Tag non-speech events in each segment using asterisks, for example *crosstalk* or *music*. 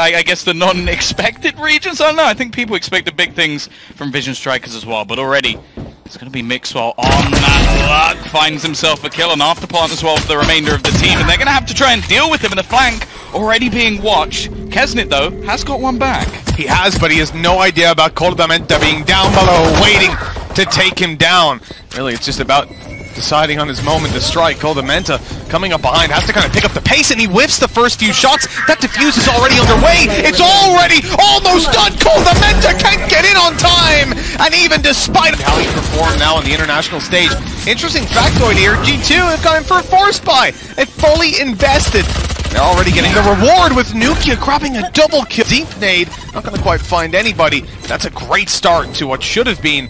I, I guess the non-expected regions. I don't know. I think people expected big things from Vision Strikers as well, but already it's going to be Mixwell on that luck. Finds himself a kill, and after afterplant as well for the remainder of the team, and they're going to have to try and deal with him in the flank. Already being watched. keznit, though, has got one back. He has, but he has no idea about koldamenta being down below, waiting to take him down. Really, it's just about deciding on his moment to strike. koldamenta coming up behind, has to kind of pick up the pace, and he whiffs the first few shots. That defuse is already underway. It's already almost done. koldamenta can't get in on time, and even despite how he performed now on the international stage. Interesting factoid here, G2 have gone for a force buy. They fully invested. They're already getting the reward with nukkye grabbing a double kill. Deep nade, not going to quite find anybody. That's a great start to what should have been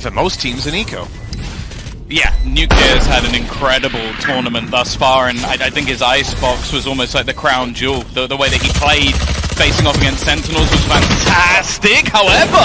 for most teams in Eco. Yeah, Nuclear's had an incredible tournament thus far, and I, I, think his Icebox was almost like the crown jewel. The, the way that he played facing off against Sentinels was fantastic. However,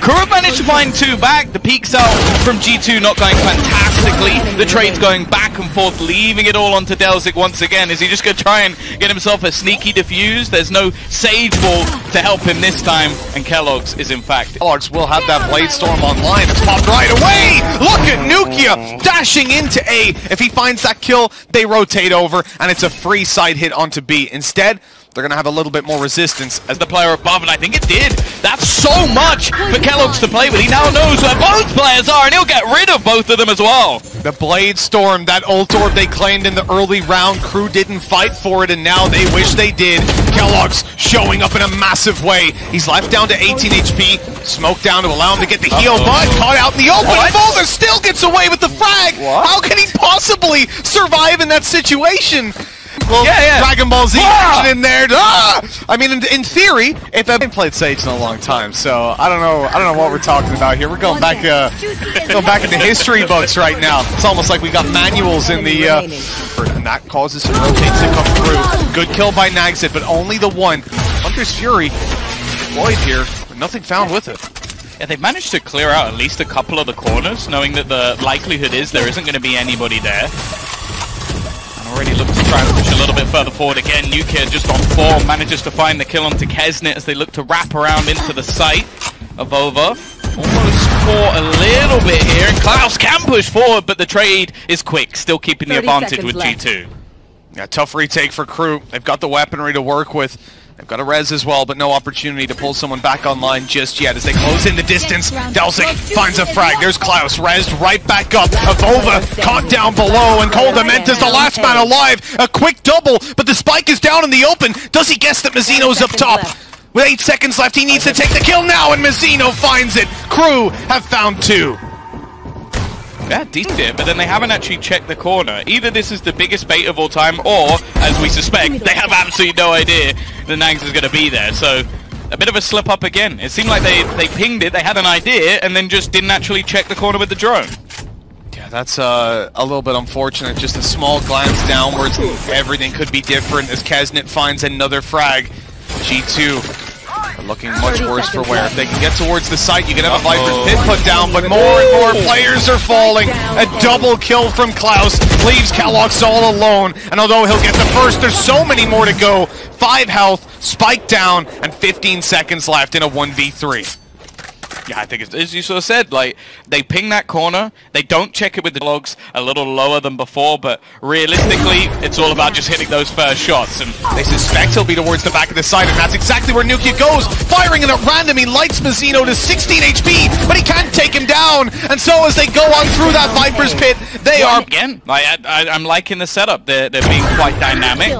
KRÜ managed to find two back. The peaks out from G2 not going fantastically. The trade's going back and forth, leaving it all onto delz1k once again. Is he just going to try and get himself a sneaky defuse? There's no Sage Ball to help him this time, and keloqz is in fact. keloqz will have that Blade Storm online. It's popped right away! Look at nukkye dashing into A. If he finds that kill, they rotate over, and it's a free side hit onto B. Instead, they're going to have a little bit more resistance as the player above, and I think it did. That's so much for keloqz to play with. He now knows where both players are, and he'll get rid of both of them as well. The Blade Storm, that ult orb they claimed in the early round, KRÜ didn't fight for it, and now they wish they did. keloqz showing up in a massive way. He's left down to 18 HP, smoke down to allow him to get the heal, uh -oh. but caught out in the open. Volder still gets away with the frag. What? How can he possibly survive in that situation? Yeah, yeah. Dragon Ball Z ah! action in there. Ah! I mean, in, in, theory, if I've played Sage in a long time, so I don't know. I don't know what we're talking about here. We're going back, uh, going back into history books right now. It's almost like we got manuals in the. Uh, and that causes some rotates to come through. Good kill by Nagsit, but only the one. Hunter's Fury deployed here, but nothing found with it. Yeah, they've managed to clear out at least a couple of the corners, knowing that the likelihood is there isn't going to be anybody there already look to try and push a little bit further forward again. nukkye just on form, manages to find the kill onto keznit as they look to wrap around into the site of Over. Almost caught a little bit here, and Klaus can push forward, but the trade is quick, still keeping the advantage with left. G2. Yeah, tough retake for KRÜ. They've got the weaponry to work with. They've got a res as well, but no opportunity to pull someone back online just yet as they close in the distance. delz1k finds a frag. There's Klaus, res right back up. Avova caught down below, and koldamenta's the last man alive. A quick double, but the spike is down in the open. Does he guess that Mazino's up top? With eight seconds left, he needs to take the kill now, and Mazino finds it. KRÜ have found two. Yeah, decent it, but then they haven't actually checked the corner. Either this is the biggest bait of all time, or, as we suspect, they have absolutely no idea the NagZ is going to be there. So, a bit of a slip up again. It seemed like they, they pinged it, they had an idea, and then just didn't actually check the corner with the drone. Yeah, that's uh, a little bit unfortunate. Just a small glance downwards, everything could be different as keznit finds another frag. G2 looking much worse for wear. If they can get towards the site, you can have a Viper's oh. Pit put down, but more and more players are falling. A double kill from Klaus leaves keloqz all alone, and although he'll get the first, there's so many more to go. Five health, spike down, and 15 seconds left in a 1v3. Yeah, I think it's, as you sort of said, like, they ping that corner, they don't check it with the logs a little lower than before, but realistically, it's all about just hitting those first shots, and they suspect he'll be towards the back of the side, and that's exactly where nukkye goes, firing in at random, he lights Mazino to 16 HP, but he can't take him down, and so as they go on through that Viper's Pit, they are... Again, I, I, I'm liking the setup, they're, they're being quite dynamic.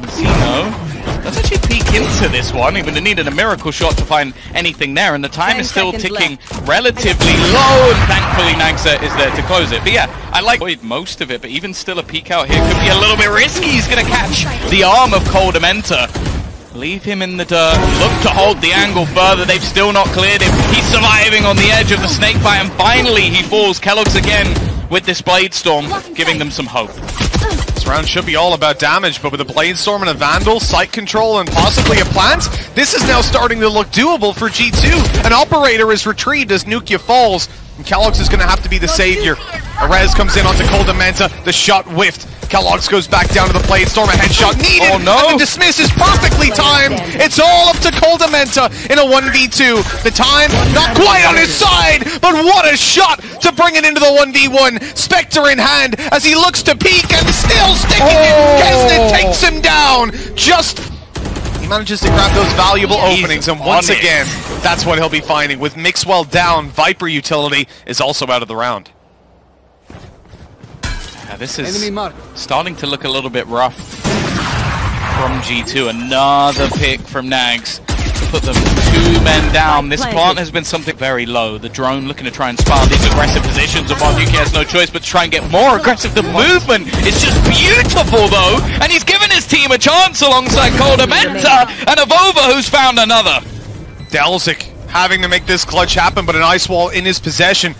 Mazino Let's actually peek into this one. He would have needed a miracle shot to find anything there, and the time is still ticking left. relatively low, and thankfully Nagza is there to close it. But yeah, I like most of it, but even still a peek out here could be a little bit risky. He's going to catch the arm of koldamenta. Leave him in the dirt. Look to hold the angle further. They've still not cleared him. He's surviving on the edge of the snake bite, and finally he falls. keloqz again with this Blade Storm, giving them some hope. Round should be all about damage, but with a Blade Storm and a Vandal, Sight Control, and possibly a Plant, this is now starting to look doable for G2. An Operator is retrieved as nukkye falls, and keloqz is going to have to be the savior. Arez comes in onto koldamenta, the shot whiffed. keloqz goes back down to the plate. Storm a headshot needed. Oh, no. And the dismiss is perfectly timed. It's all up to koldamenta in a 1v2. The time not quite on his side, but what a shot to bring it into the 1v1. Spectre in hand as he looks to peek and still sticking Oh. it. keznit takes him down. Just he manages to grab those valuable He's openings, and on once it. again, that's what he'll be finding. With Mixwell down, Viper utility is also out of the round. Yeah, this is starting to look a little bit rough from G2. Another pick from NagZ. Put them two men down. This plant has been something very low. The drone looking to try and spar these aggressive positions. Upon Yuki has no choice but to try and get more aggressive. The movement is just beautiful though. And he's given his team a chance alongside koldamenta and Avova who's found another. delz1k having to make this clutch happen, but an ice wall in his possession.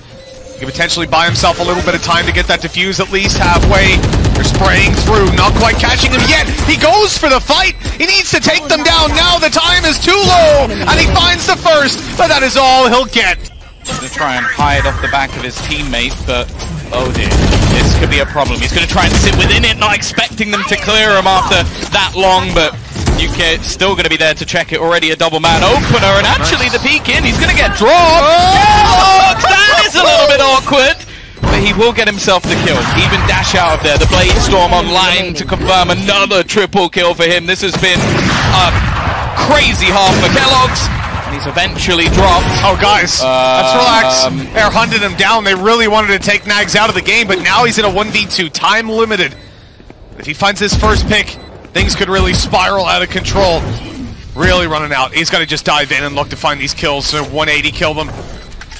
He could potentially buy himself a little bit of time to get that defuse at least halfway. They're spraying through, not quite catching him yet. He goes for the fight. He needs to take them down now. The time is too low, and he finds the first, but that is all he'll get. He's going to try and hide off the back of his teammate, but oh dear, this could be a problem. He's going to try and sit within it, not expecting them to clear him after that long, but UK still going to be there to check it. Already a double man opener, and actually the peek in, he's going to get dropped. Oh, that is a little bit awkward. He will get himself the kill. Even dash out of there. The Blade Storm online to confirm another triple kill for him. This has been a crazy half for keloqz. And he's eventually dropped. Oh, guys, let's relax. Um, They're hunting him down. They really wanted to take NagZ out of the game, but now he's in a 1v2, time limited. If he finds his first pick, things could really spiral out of control. Really running out. He's got to just dive in and look to find these kills. So 180 kill them.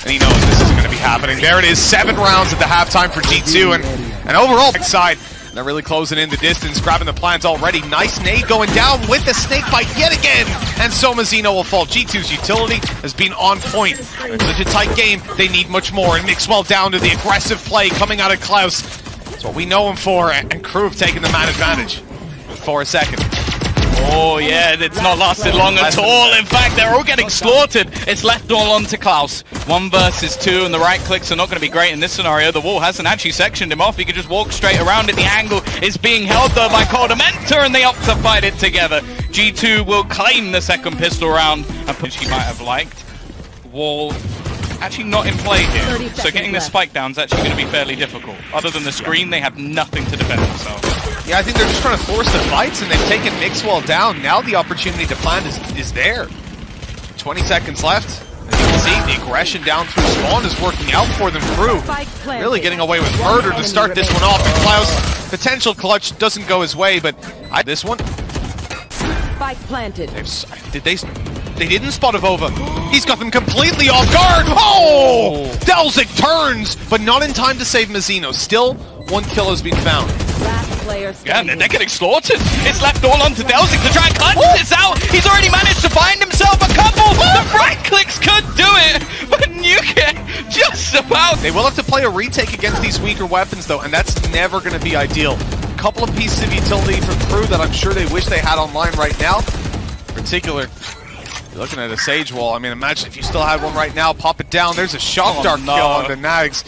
And he knows this isn't going to be happening. There it is, seven rounds at the halftime for G2. And, and overall, side, they're really closing in the distance, grabbing the plans already. Nice nade going down with the snake bite yet again. And Somazino will fall. G2's utility has been on point. Such a tight game, they need much more. And Mixwell down to the aggressive play coming out of Klaus. That's what we know him for. And KRÜ have taken the man advantage for a second. Oh yeah, it's not lasted long at all. In fact, they're all getting slaughtered. It's left all on to Klaus. One versus two, and the right clicks are not going to be great in this scenario. The wall hasn't actually sectioned him off. He could just walk straight around it. The angle is being held though by koldamenta, and they opt to fight it together. G2 will claim the second pistol round, which he might have liked. Wall actually not in play here, so getting the spike down is actually going to be fairly difficult. Other than the screen, they have nothing to defend themselves. Yeah, I think they're just trying to force the fights, and they've taken Mixwell down. Now the opportunity to plan is, is there. 20 seconds left. As you can see, the aggression down through spawn is working out for them. KRÜ really getting away with murder to start this one off. And Klaus, potential clutch doesn't go his way, but I, this one, Spike planted. they've, did they? They didn't spot Avova. He's got them completely off guard. Oh! oh. Delzik turns, but not in time to save Mazino. Still, one kill has been found. Last player Yeah, standing. and they're getting slaughtered. It's left all onto delz1k to try and cleanse this out. He's already managed to find himself a couple. The right clicks could do it, but Nuke just about. They will have to play a retake against these weaker weapons, though, and that's never going to be ideal. A couple of pieces of utility from KRÜ that I'm sure they wish they had online right now. In particular, you're looking at a Sage Wall. I mean, imagine if you still had one right now, pop it down. There's a Shock Oh, Dart no. kill on the NagZ.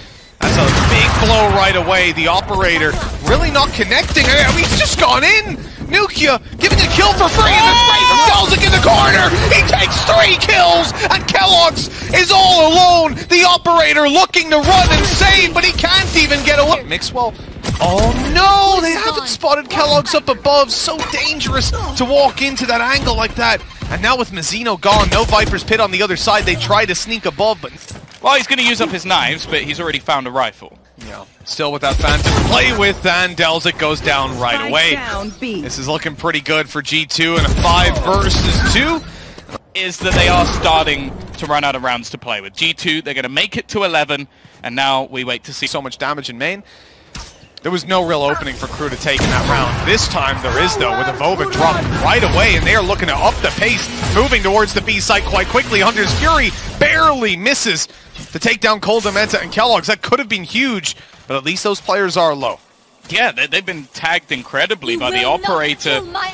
That's a big blow right away. The operator really not connecting. I mean, he's just gone in. nukkye giving a kill for free, and Oh! Brayden delz1k in the corner. He takes three kills, and keloqz is all alone. The operator looking to run and save, but he can't even get away. Mixwell. Oh no, they haven't spotted keloqz up above. So dangerous to walk into that angle like that. And now with Mazino gone, no Viper's Pit on the other side. They try to sneak above, but Well, he's going to use up his knives, but he's already found a rifle. yeah, still with that fan to play with, and delz1k goes down right away. down B. This is looking pretty good for G2 and a 5 versus 2. Is that they are starting to run out of rounds to play with. G2, they're going to make it to 11, and now we wait to see. So much damage in main. There was no real opening for KRÜ to take in that round. This time there is, though, with Avova dropped right away, and they are looking to up the pace, moving towards the B site quite quickly. Hunter's Fury barely misses to take down koldamenta and keloqz. That could have been huge, but at least those players are low. Yeah, they, they've been tagged incredibly You by the operator. my.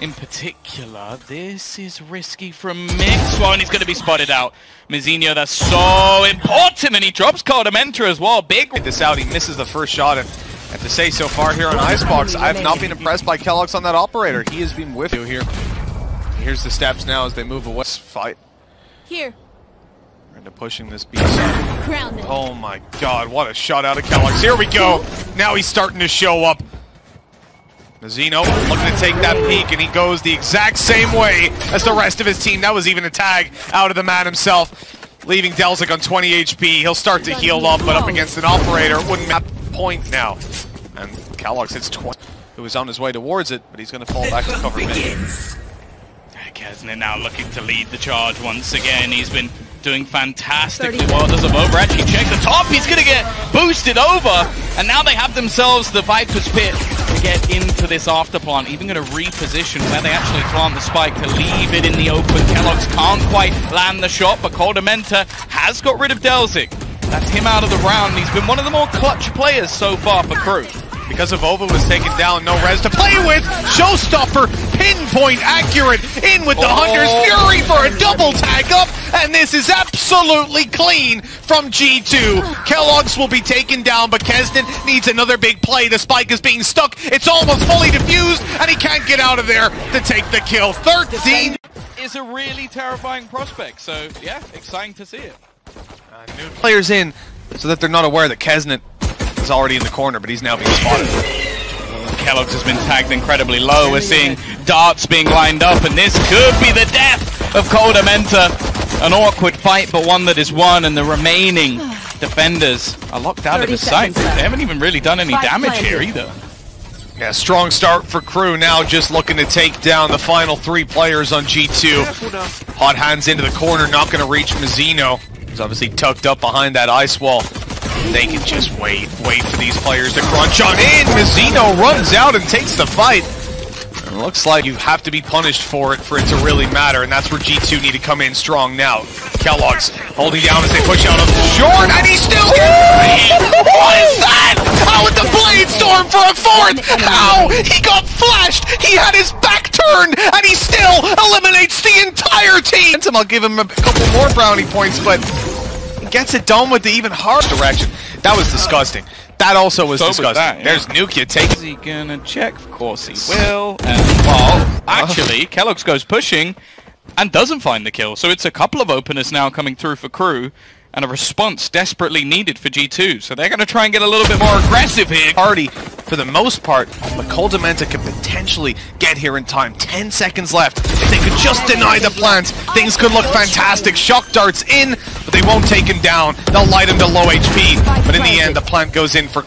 In particular, this is risky from Mixwell, and he's going to be spotted out. Mazino, that's so important, and he drops koldamenta as well. Big Get this out, he misses the first shot, and And to say so far here on Icebox, I've not been impressed by keloqz on that operator. He has been with you here. Here's the steps now as they move away. Fight. Here, Into pushing this beast. side. crown them. Oh my god, what a shot out of keloqz. Here we go. Now he's starting to show up. Mazino looking to take that peek, and he goes the exact same way as the rest of his team. That was even a tag out of the man himself, leaving delz1k on 20 HP. He'll start to heal up, but up against an operator, it wouldn't matter. Point now. And keloqz hits 20, who was on his way towards it, but he's going to fall back to cover mid. keznit now looking to lead the charge once again. He's been doing fantastically well. Does a over actually check the top? He's going to get boosted over. And now they have themselves the Viper's Pit to get into this after plant. Even going to reposition where they actually plant the spike to leave it in the open. keloqz can't quite land the shot, but koldamenta has got rid of delz1k. That's him out of the round. He's been one of the more clutch players so far for KRÜ. Because Avova was taken down, no res to play with. Showstopper, pinpoint accurate, in with the Oh. Hunter's Fury for a double tag up, and this is absolutely clean from G2. keloqz will be taken down, but keznit needs another big play. The spike is being stuck. It's almost fully diffused, and he can't get out of there to take the kill. 13. Is a really terrifying prospect. So, yeah, exciting to see it. Uh, new players in so that they're not aware that keznit is already in the corner, but he's now being spotted. Kellogg's has been tagged incredibly low. We're seeing darts being lined up, and this could be the death of koldamenta. An awkward fight, but one that is won, and the remaining defenders are locked out of 30 the sight. left. They haven't even really done any Spike damage planted. here either. Yeah, strong start for KRÜ now, just looking to take down the final three players on G2. Hot hands into the corner, not going to reach Mazino. He's obviously tucked up behind that ice wall. They can just wait, wait for these players to crunch on in. Mazino runs out and takes the fight. It looks like you have to be punished for it for it to really matter, and that's where G2 need to come in strong now. keloqz holding down as they push out of short, and he still gets What is that? How with the blade storm for a fourth? How? He got flashed! He had his back turned, and he still eliminates the entire team! I'll give him a couple more brownie points, but gets it done with the even hard direction. That was disgusting. That also was So was disgusting. that, yeah. There's nukkye taking Is he gonna check? Of course he will. And well, oh. actually, keloqz goes pushing and doesn't find the kill. So it's a couple of openers now coming through for KRÜ, and a response desperately needed for G2. So they're gonna try and get a little bit more aggressive here. party for the most part, but koldamenta could potentially get here in time. 10 seconds left. If they could just deny the plant, things could look fantastic. Shock darts in, but they won't take him down. They'll light him to low HP, but in the end, the plant goes in for...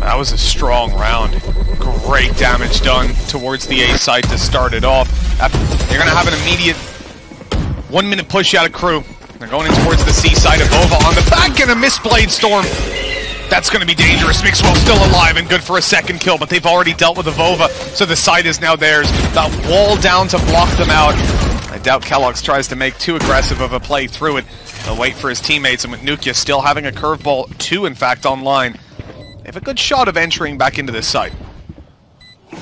That was a strong round. Great damage done towards the A side to start it off. They're going to have an immediate one-minute push out of KRÜ. They're going in towards the seaside of Bova on the back and a misblade storm. That's going to be dangerous. Mixwell's still alive and good for a second kill, but they've already dealt with the Vova, so the site is now theirs. That wall down to block them out. I doubt keloqz tries to make too aggressive of a play through it. They'll wait for his teammates, and with nukkye still having a curveball, two in fact, online, they have a good shot of entering back into this site. Be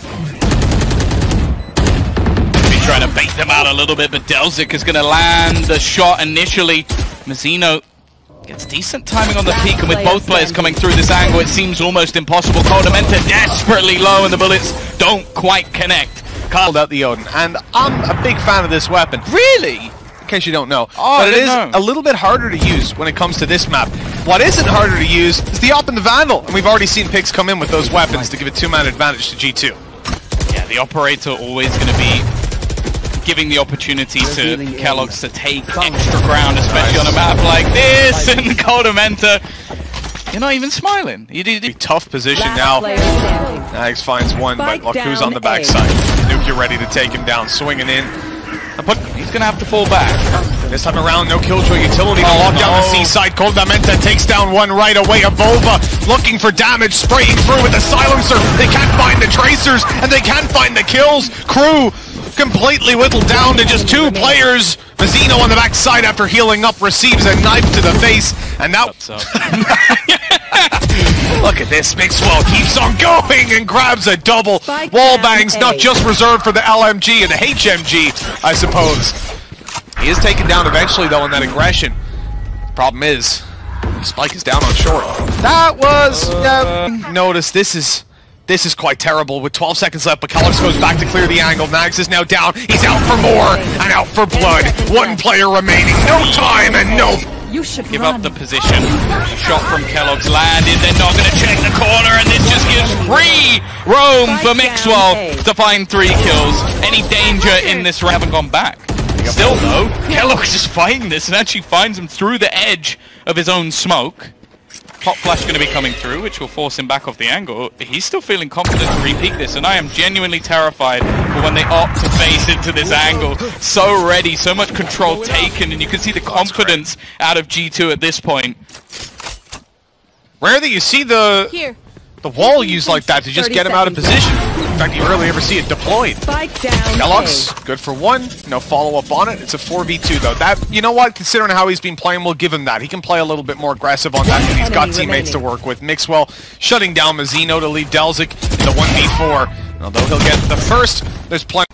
trying to bait them out a little bit, but delz1k is gonna land the shot initially. Mazino gets decent timing on the peak, and with both players coming through this angle, it seems almost impossible. koldamenta desperately low, and the bullets don't quite connect. Called out the Odin, and I'm a big fan of this weapon. Really? in case you don't know. Oh, but I it didn't is know. a little bit harder to use when it comes to this map. What isn't harder to use is the Op and the Vandal, and we've already seen picks come in with those weapons to give a two-man advantage to G2. Yeah, the operator always going to be giving the opportunity to keloqz to take extra ground, especially on a map like this. And koldamenta, you're not even smiling. You do. Be tough position now. player. NagZ finds one, but Spike look who's down on the backside. Nuke, you're ready to take him down, swinging in. And put He's going to have to fall back. this time around, no killjoy utility to Oh, lock down the no. seaside. koldamenta takes down one right away. Avova looking for damage, spraying through with the silencer. They can't find the tracers, and they can't find the kills. KRÜ completely whittled down to just two players. Mazino on the backside after healing up receives a knife to the face, and now *laughs* Look at this, Mixwell keeps on going and grabs a double. Spike Wall bangs not just reserved for the LMG and the HMG, I suppose. He is taken down eventually though in that aggression. Problem is, Spike is down on short. That was. yeah. Notice this is. This is quite terrible with 12 seconds left, but Calyx goes back to clear the angle. NagZ is now down. He's out for more and out for blood. One player remaining. No time and no You should Give run. up the position. A shot from keloqz landed. They're not going to check the corner, and this just gives free roam for Mixwell to find three kills. Any danger in this round haven't gone back. Still though, keloqz just fighting this and actually finds him through the edge of his own smoke. Pop flash going to be coming through, which will force him back off the angle. He's still feeling confident to repeat this, and I am genuinely terrified for when they opt to face into this angle. So ready, so much control taken, and you can see the confidence out of G2 at this point. Rare that you see the Here. The wall used like that to just get him out of position. In fact, you rarely ever see it deployed. Spike down. keloqz good for one. No follow up on it. It's a 4v2 though. That you know what? Considering how he's been playing, we'll give him that. He can play a little bit more aggressive on that because he's got teammates to work with. Mixwell shutting down Mazino to leave delz1k in the 1v4. Although he'll get the first, there's plenty.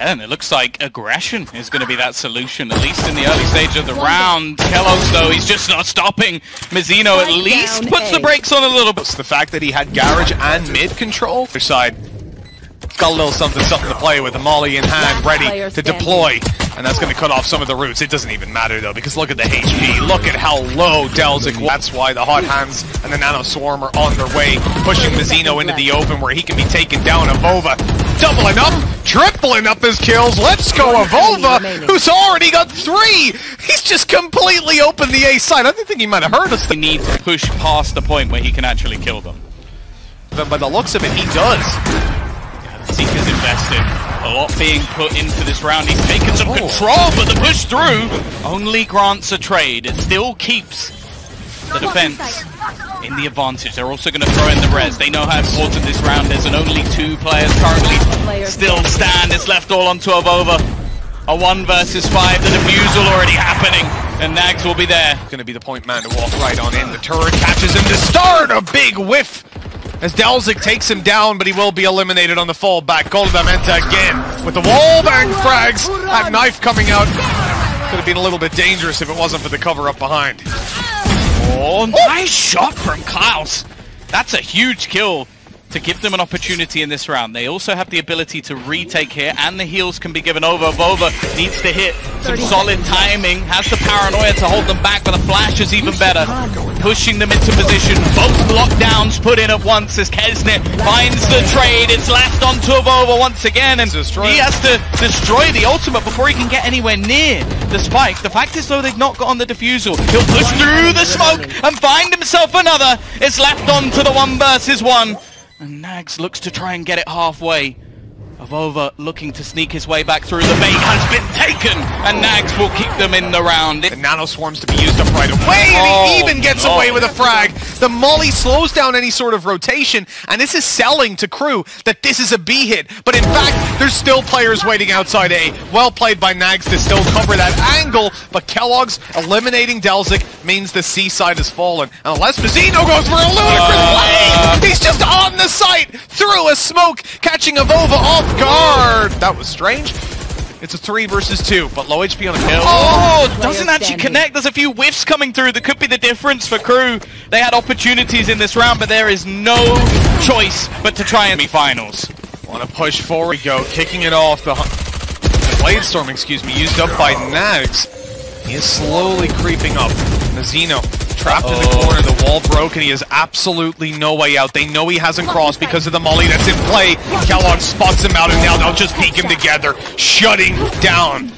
Yeah, and it looks like aggression is going to be that solution, at least in the early stage of the round. keloqz, though, he's just not stopping. Mazino at least puts the brakes on a little bit. It's the fact that he had garage and mid control. Other side, got a little something something to play with. A molly in hand, Last ready to deploy, and that's going to cut off some of the roots. It doesn't even matter though, because look at the HP. Look at how low delz1k. was. That's why the hot hands and the nano swarm are on their way, pushing Mazino into the open where he can be taken down. Avova doubling up, tripling up his kills. Let's go, One enemy Avova, remaining. who's already got three. He's just completely opened the A side. I didn't think he might have heard us. He needs to push past the point where he can actually kill them. But by the looks of it, he does. Seeker's invested. A lot being put into this round. He's taken some Oh. control, but the push through only grants a trade. It still keeps the defense in the advantage. They're also going to throw in the res. They know how important this round is, and only two players currently still stand. It's left all on 12 over. A one versus five. The defusal already happening, and NagZ will be there. Going to be the point man to walk right on in. The turret catches him to start a big whiff as delz1k takes him down, but he will be eliminated on the fall fallback. koldamenta again with the wallbang frags. That knife coming out could have been a little bit dangerous if it wasn't for the cover up behind. Oh, nice oh! shot from Klaus. That's a huge kill to give them an opportunity in this round. They also have the ability to retake here, and the heals can be given over. Vova needs to hit some solid timing, has the paranoia to hold them back, but the flash is even better. Pushing them into position. Both lockdowns put in at once as keznit finds the trade. It's left onto Vova once again, and Destroy he has to destroy the ultimate before he can get anywhere near the spike. The fact is, though, they've not got on the defusal. He'll push through the smoke and find himself another. It's left on to the one versus one. And NagZ looks to try and get it halfway. Avova looking to sneak his way back through. The bait has been taken, and NagZ will keep them in the round. The nano swarms to be used up right away, and he Oh, even gets no. away with a frag. The molly slows down any sort of rotation, and this is selling to KRÜ that this is a B hit. But in fact, there's still players waiting outside A. Well played by NagZ to still cover that angle, but keloqz eliminating delz1k means the C side has fallen. And unless Mazino goes for a ludicrous Uh. play, he's just on the site through a smoke, catching Avova off guard. That was strange. It's a three versus two, but low HP on the kill. Oh, doesn't actually connect. There's a few whiffs coming through that could be the difference for KRÜ. They had opportunities in this round, but there is no choice but to try and be finals. Want to push forward. We go, kicking it off. The, the blade storm, excuse me, used up by NagZ. He is slowly creeping up. Mazino trapped in the oh. corner. The wall broke, and he has absolutely no way out. They know he hasn't crossed because of the molly that's in play. Kellogg spots him out, and now they'll just peek him together, shutting down.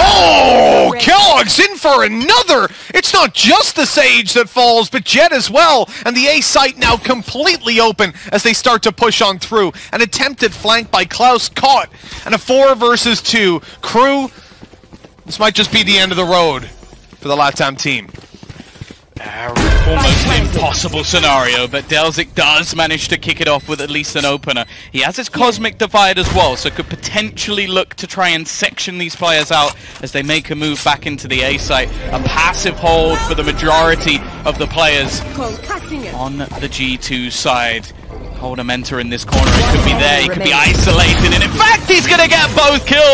Oh, keloqz in for another. It's not just the Sage that falls, but Jet as well. And the A site now completely open as they start to push on through. An attempted flank by Klaus caught. And a four versus two. KRÜ, this might just be the end of the road for the Latam team. Almost an impossible scenario, but delz1k does manage to kick it off with at least an opener. He has his Cosmic Divide as well, so could potentially look to try and section these players out as they make a move back into the A site. A passive hold for the majority of the players on the G2 side. koldamenta in this corner, it could be there, he could be isolated, and in fact he's gonna get both kills!